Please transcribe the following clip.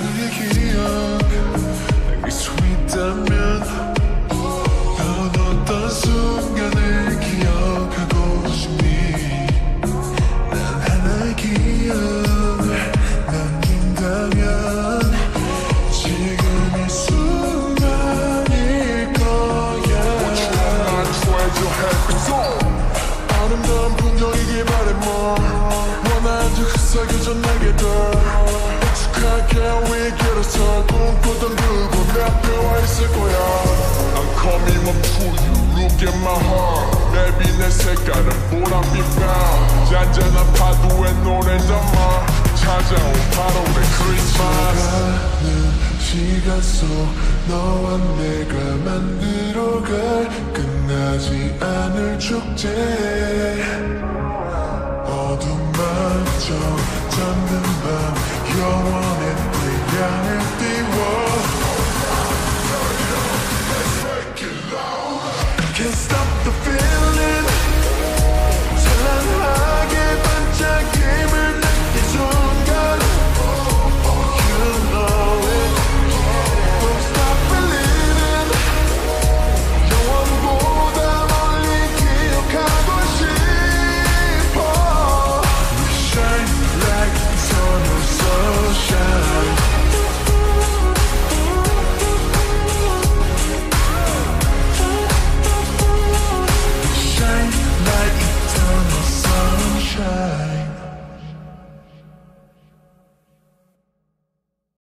나의 기억. 미소 있다면 넌 어떤 순간을 기억하고 싶니? 난 하나의 기억. 남긴다면 지금 이 순간일 거야. 아름다운 분명이길 바래 뭐. 원하는 즉 흡사겨져 내게 더 위기로서 꿈꾸던 그곳 내 앞에 와 있을 거야. I'm coming up to 내 색깔은 보랏빛 밤 잔잔한 파도에 노래 담아. 찾아온 8월의 크리스마스. 가는 시간 속 너와 내가 만들어갈 끝나지 않을 축제. 어둠만져 잠든 can't stop